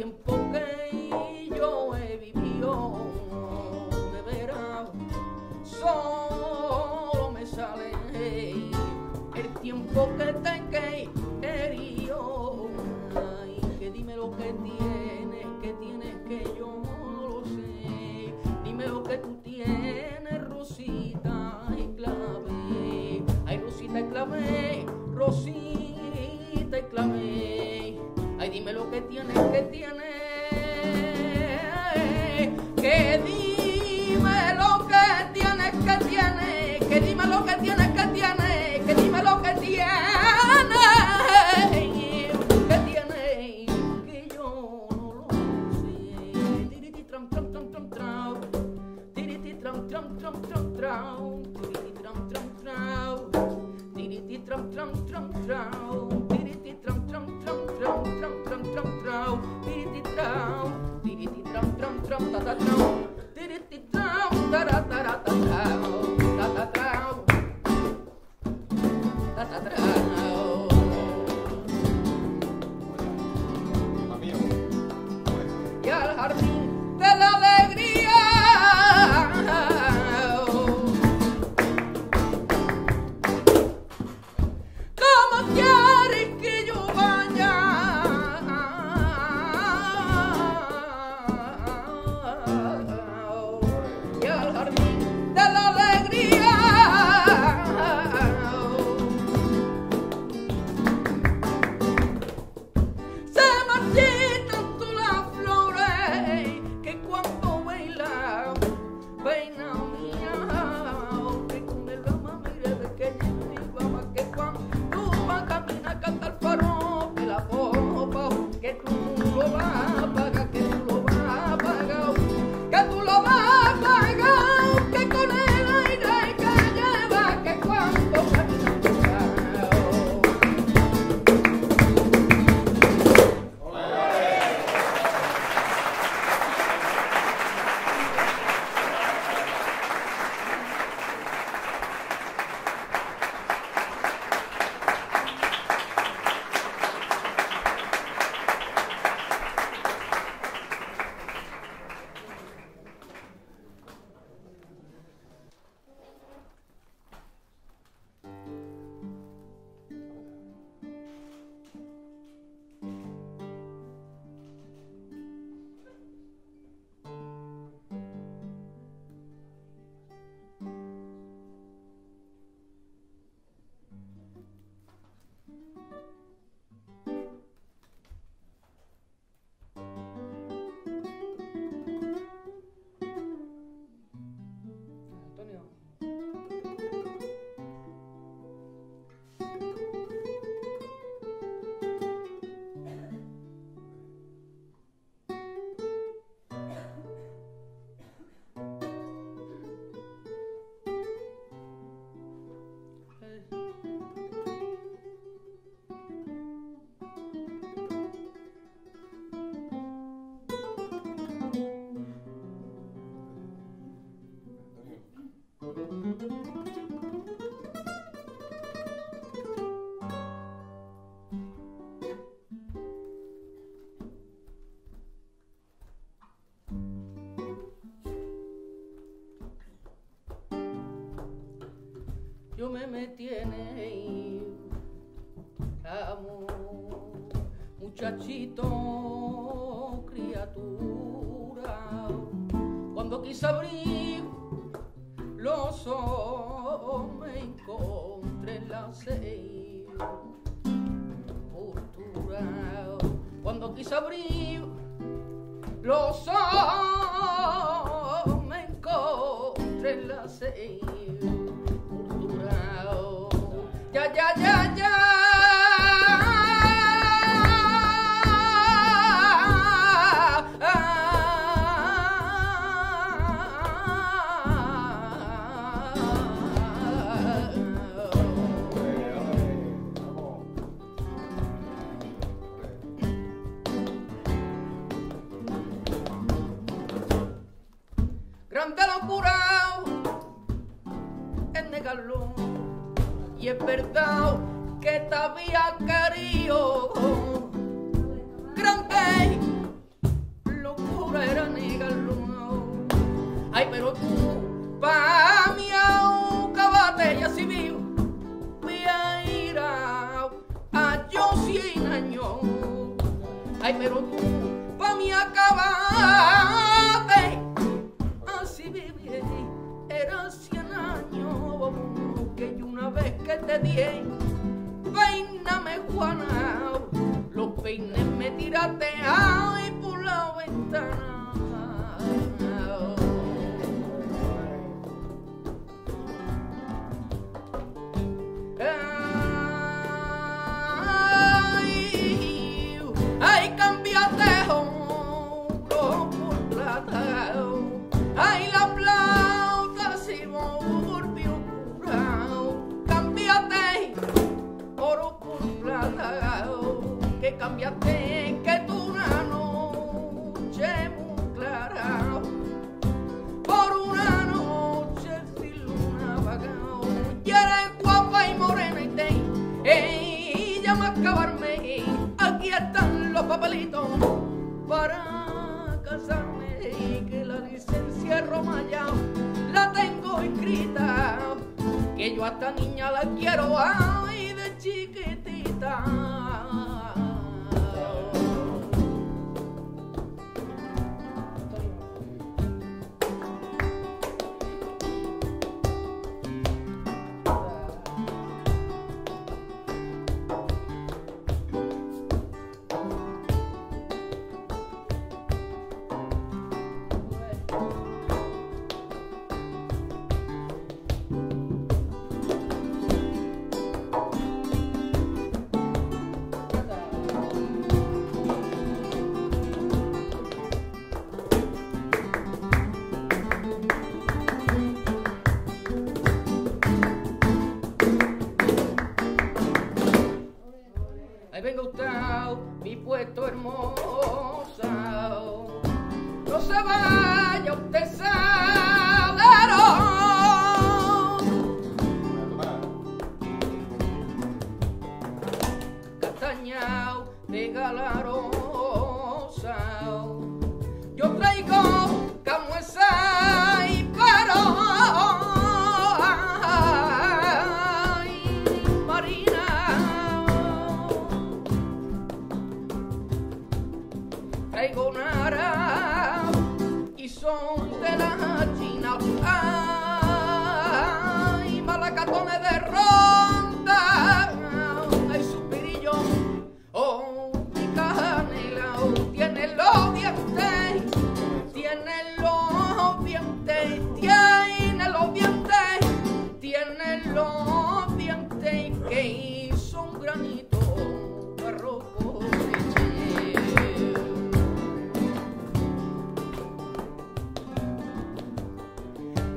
tiempo lo que tienes que tienes. yo me me tiene amo muchachito criatura cuando quise abrir los ojos me encontré en la cultura cuando quise abrir los ojos que te había querido. los para casarme y que la licencia Romaya la tengo escrita. Que yo a esta niña la quiero, ay, de chiquitita.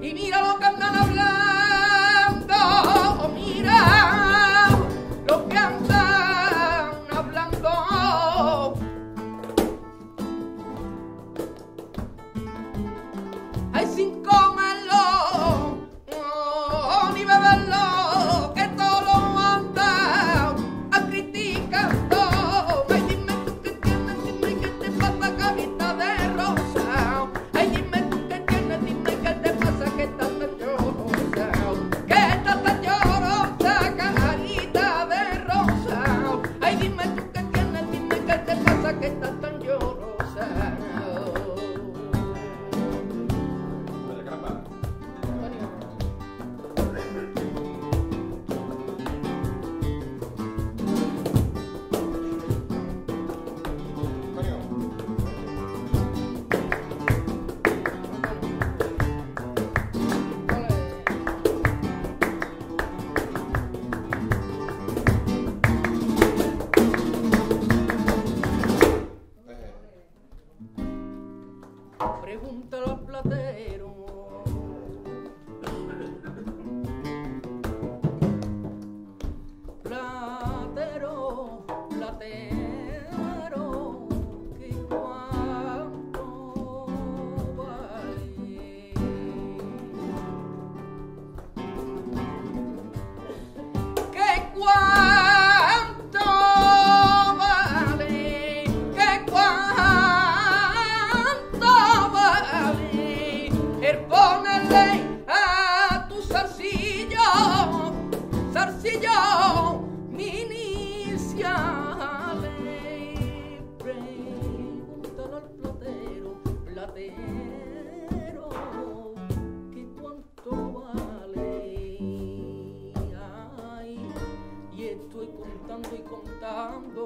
E I Milan estoy contando y contando.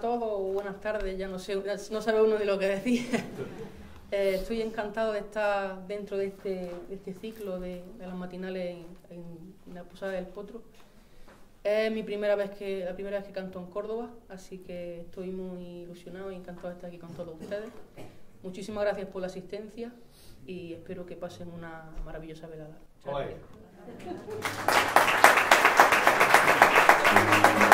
todos o buenas tardes, ya no sé, no sabe uno de lo que decir. eh, estoy encantado de estar dentro de este, de este ciclo de, de, las matinales en, en, la Posada del Potro. Es mi primera vez que, la primera vez que canto en Córdoba, así que estoy muy ilusionado y encantado de estar aquí con todos ustedes. Muchísimas gracias por la asistencia y espero que pasen una maravillosa velada.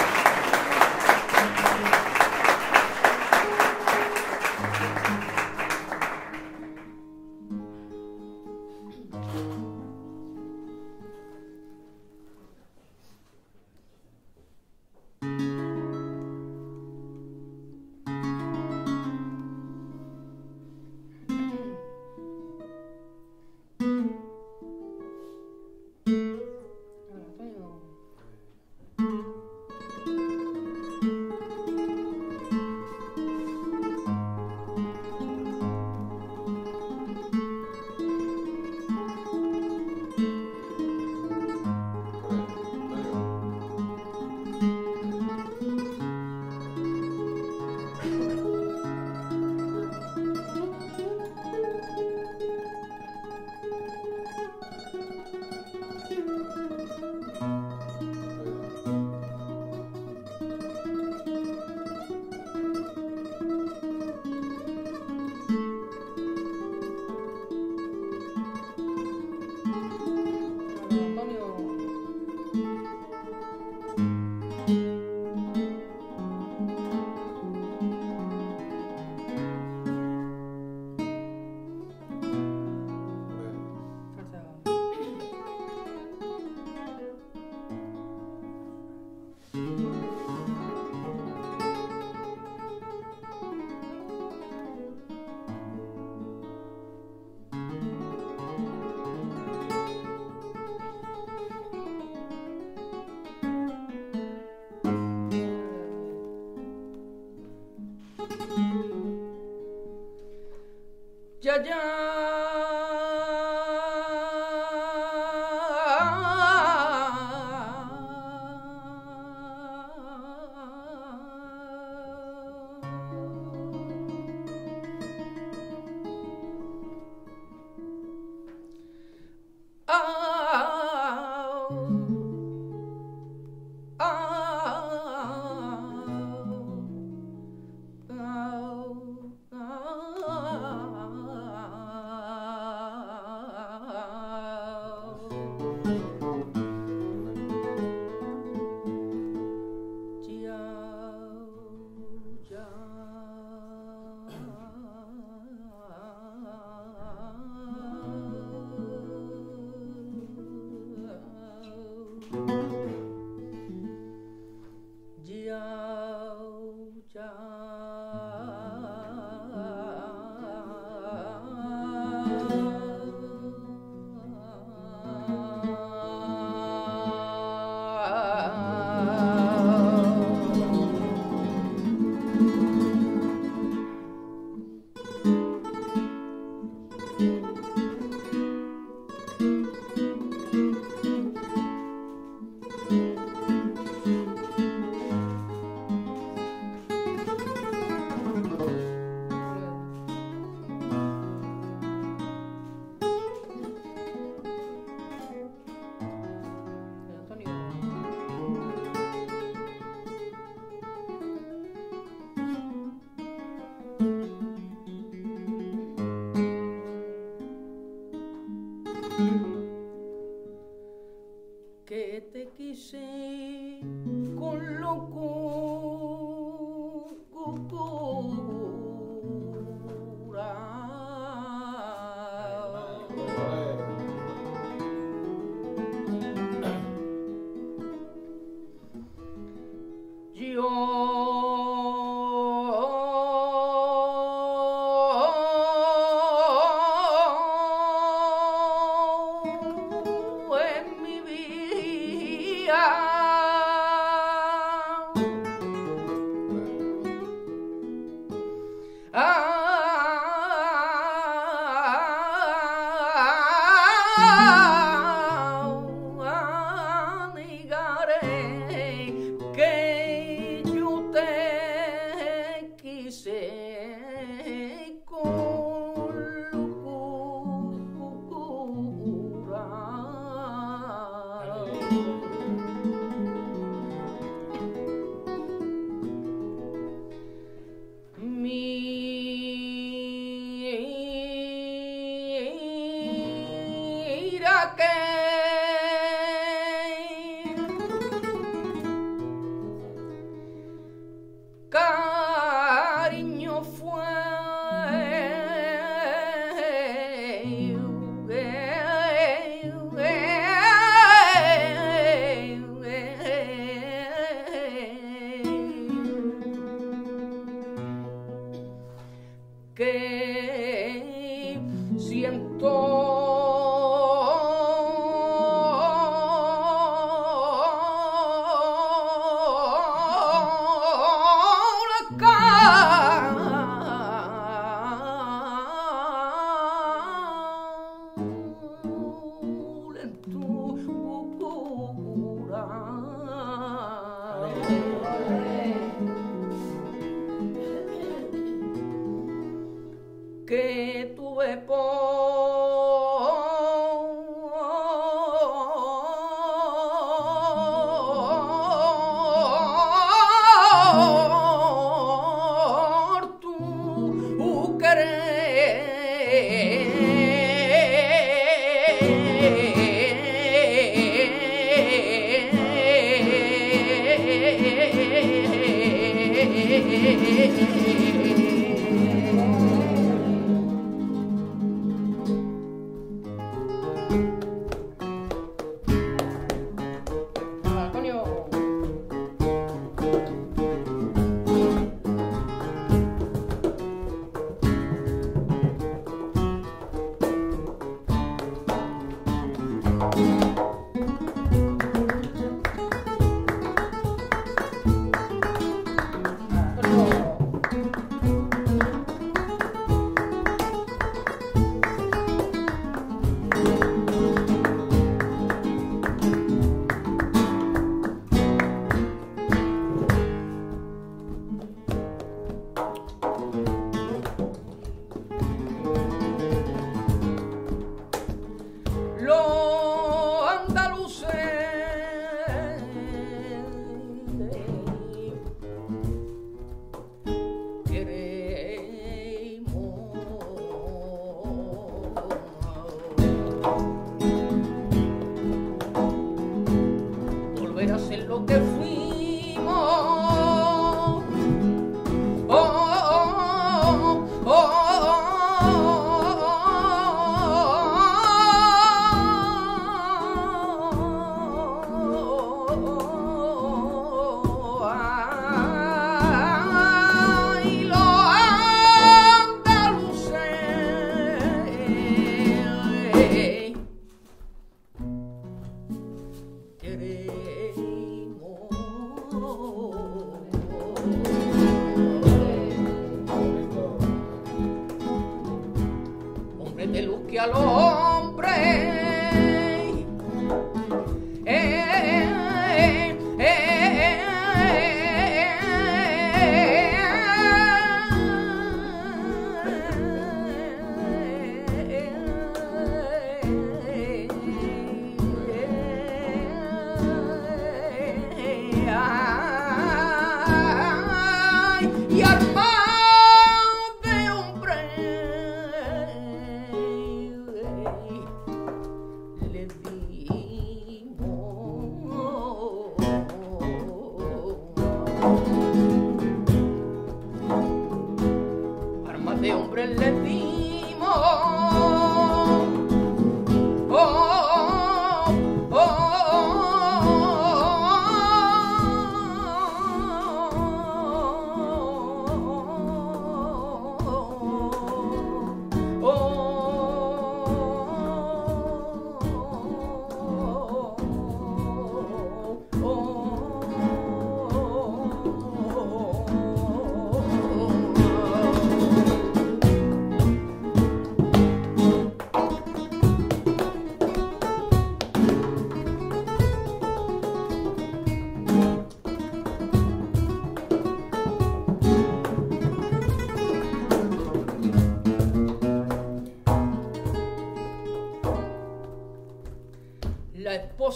que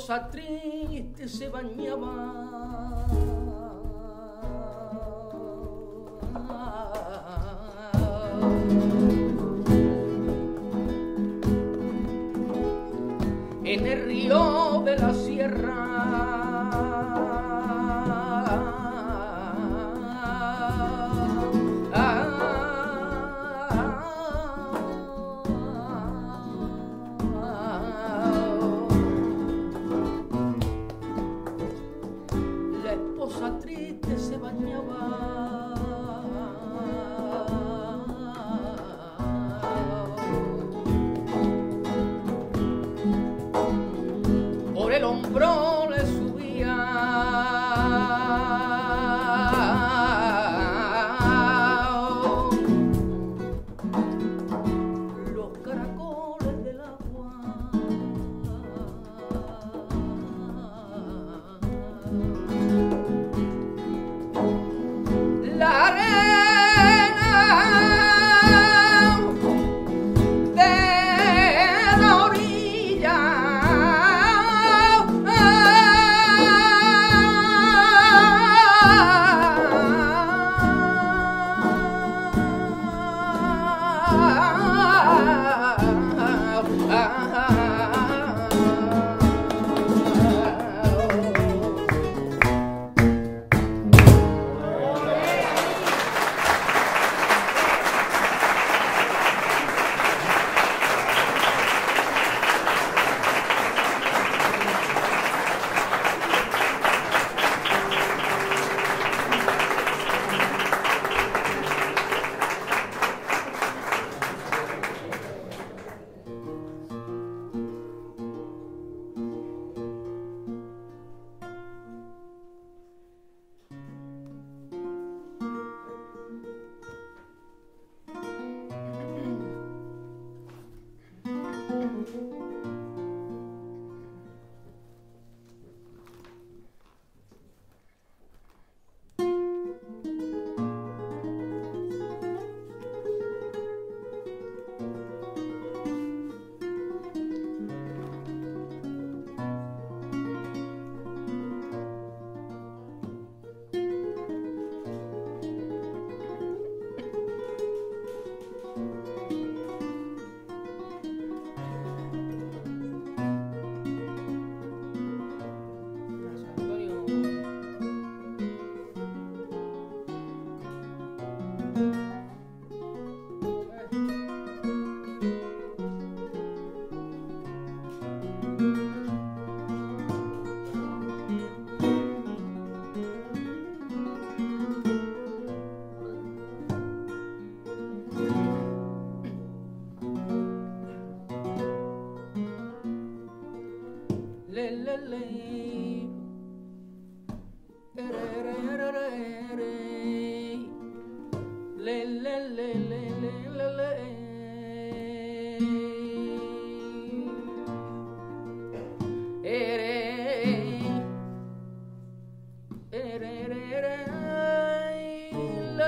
La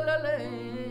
la la la.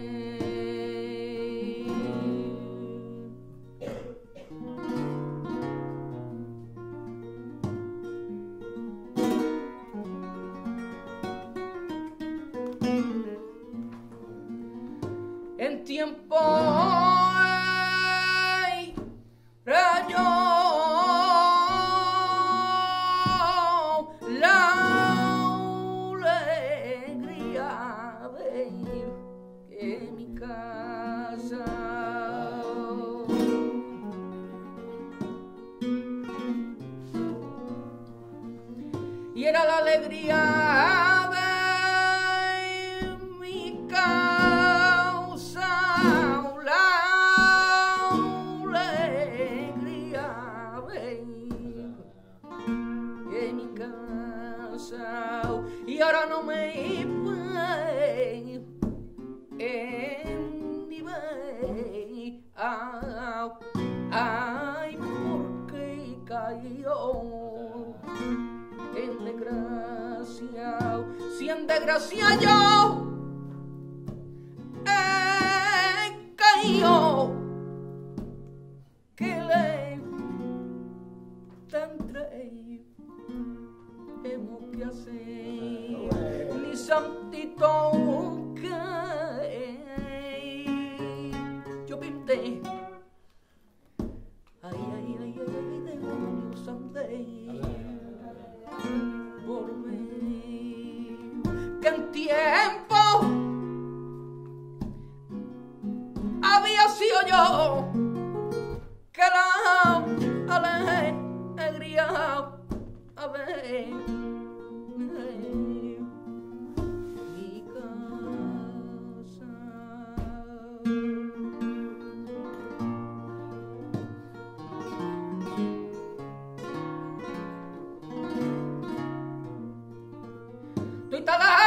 ただ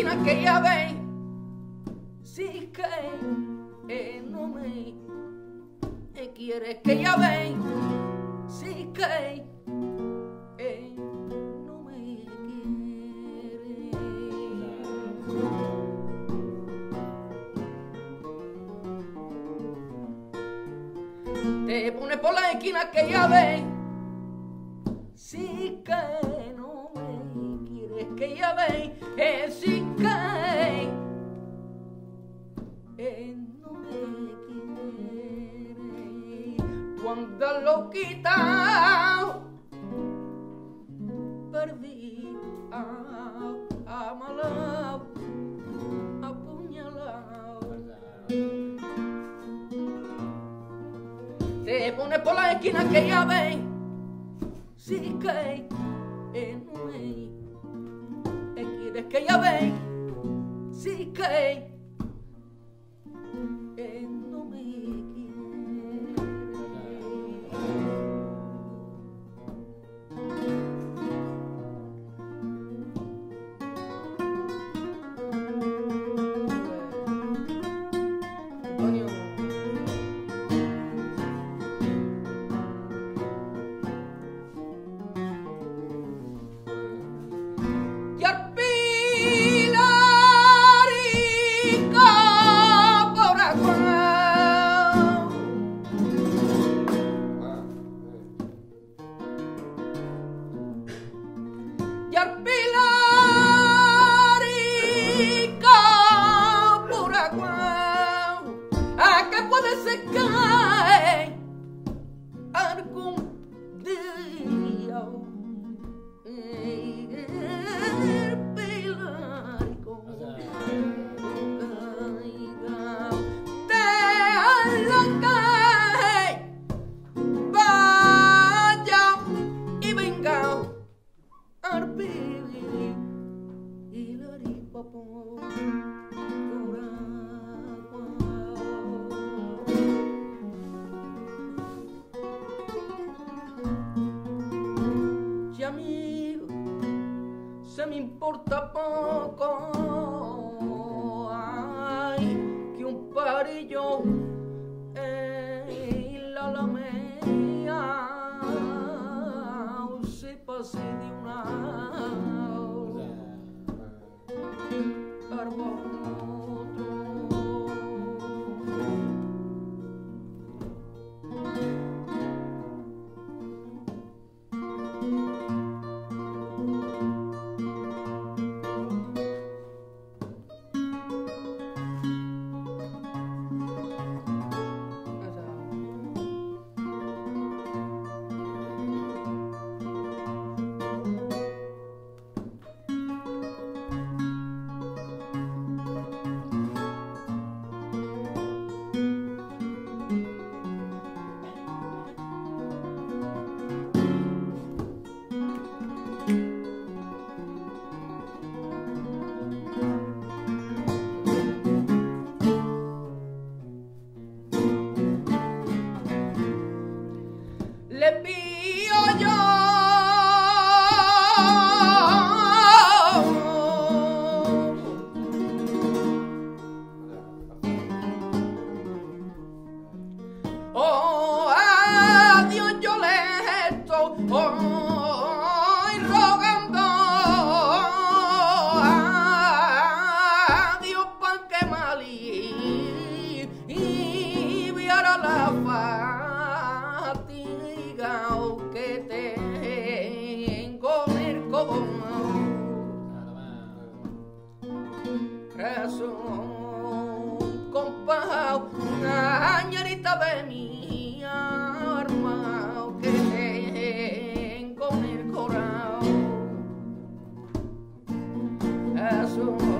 in aquella vez si que no me te quiere que ya ve si que no me quiere. Te pone por la esquina que ya ve si que no me quieres que ya ve eh, si lo quitado. Perdí amalado, apuñalado. Te pones por la esquina que ya ven, sí que en un es que ya ven, sí que se me Oh.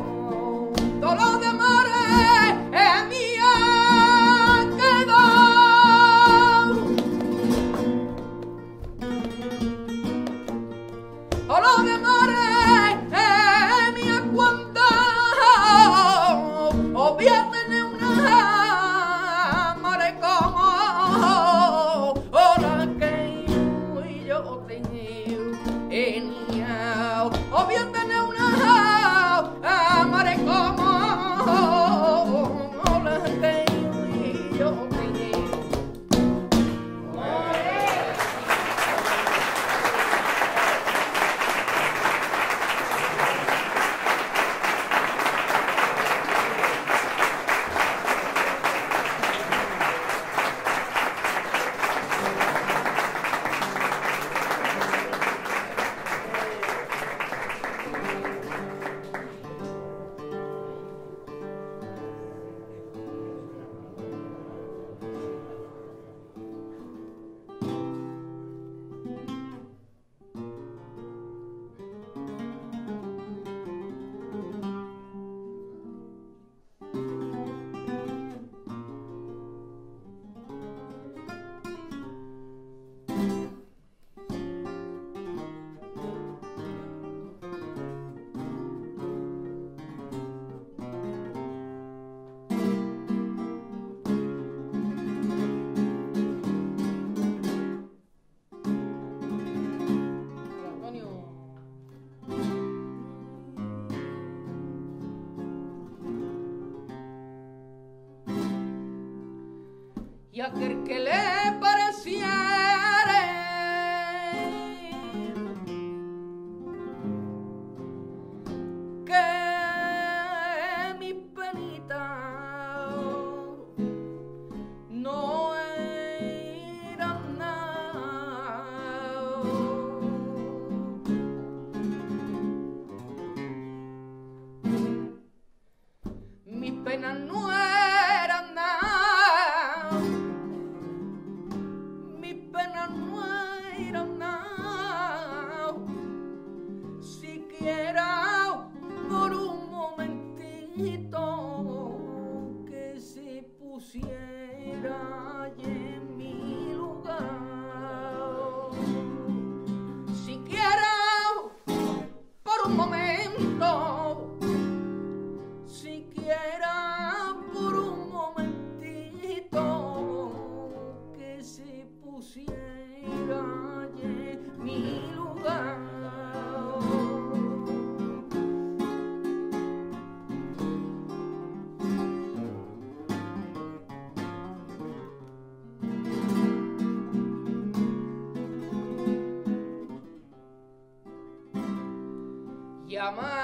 Y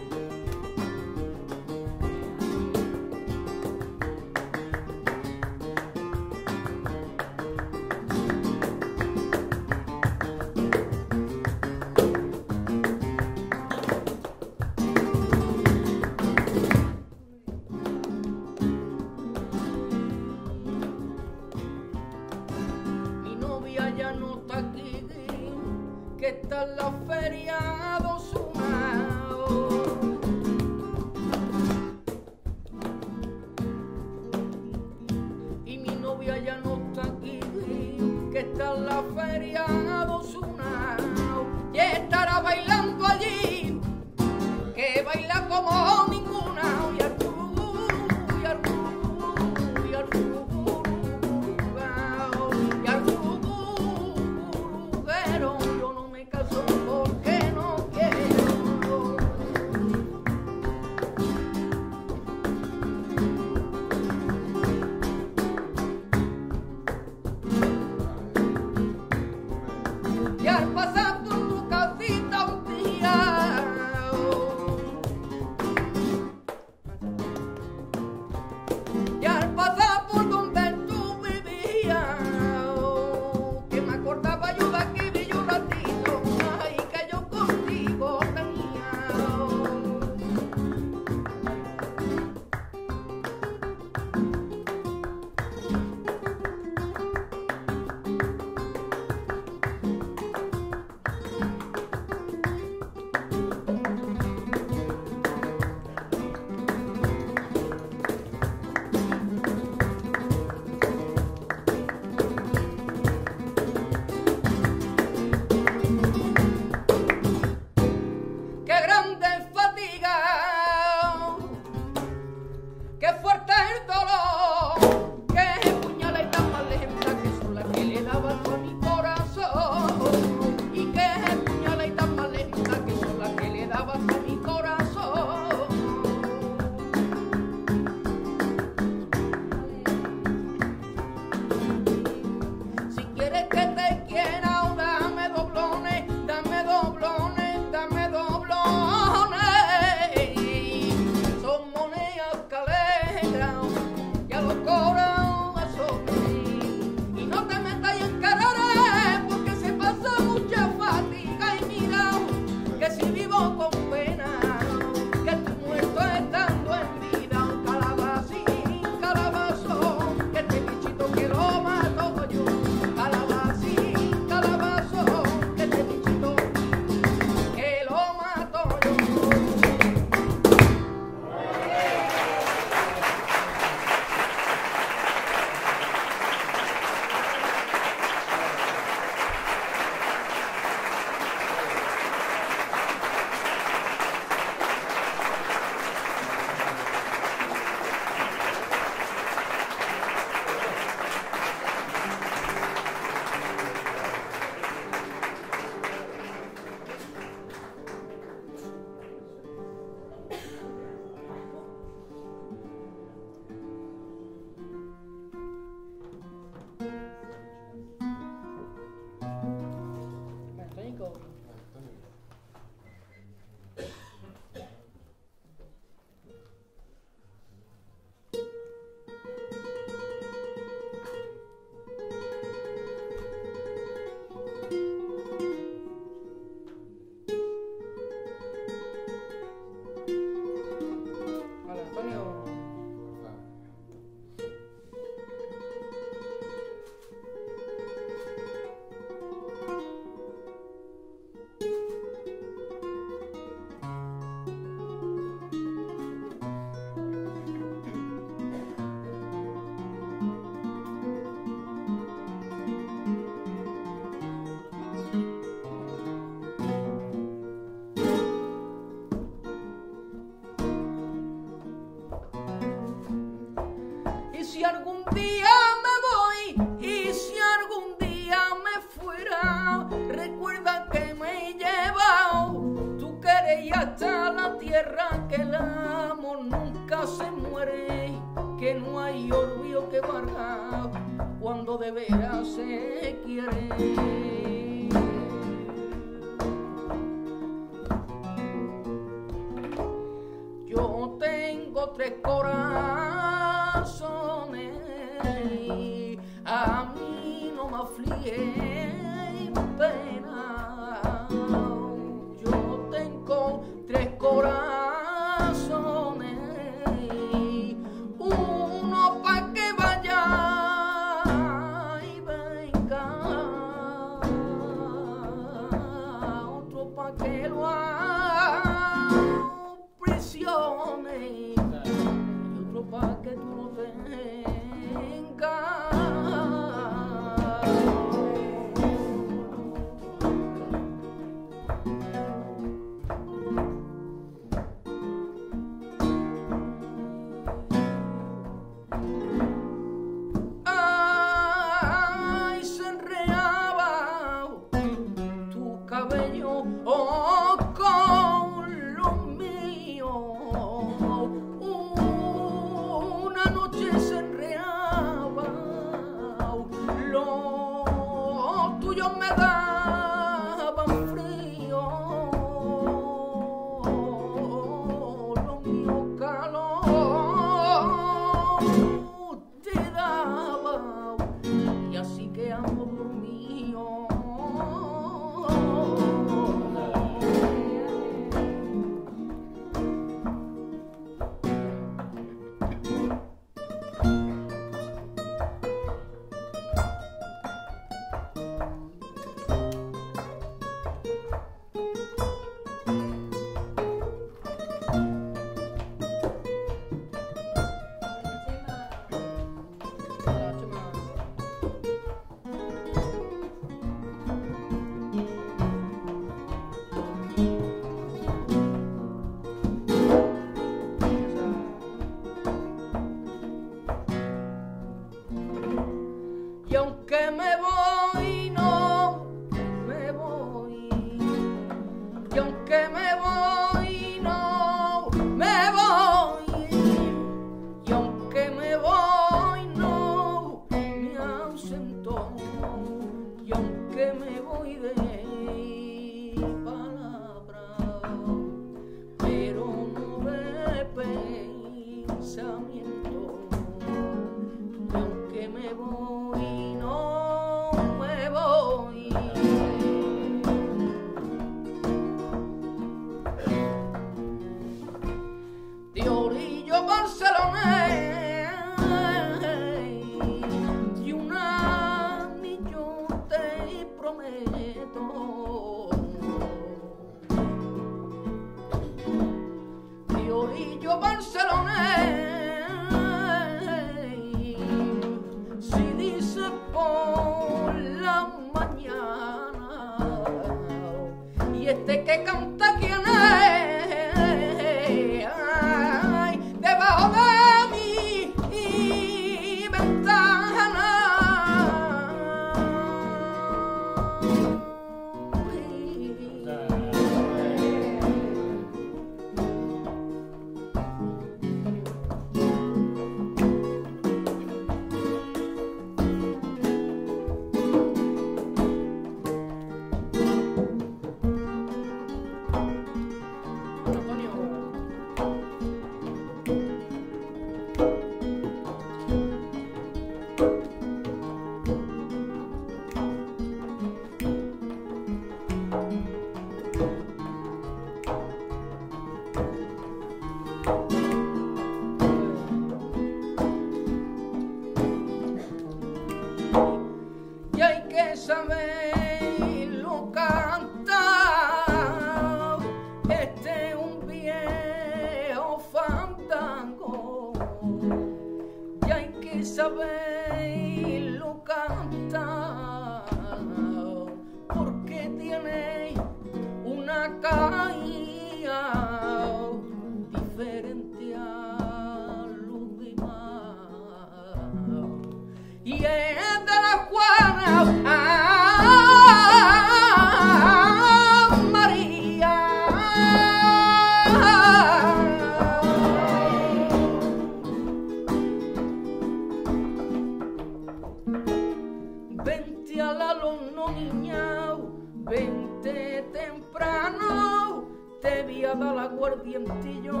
cantillo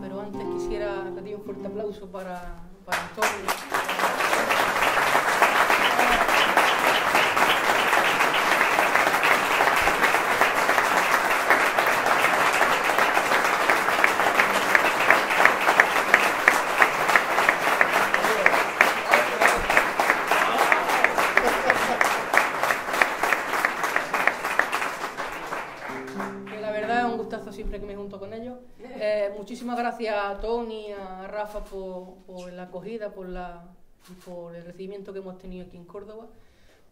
pero antes quisiera pedir un fuerte aplauso para por la acogida, por, la, por el recibimiento que hemos tenido aquí en Córdoba.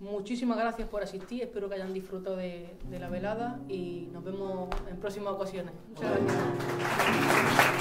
Muchísimas gracias por asistir, espero que hayan disfrutado de, la velada y nos vemos en próximas ocasiones. Muchas gracias.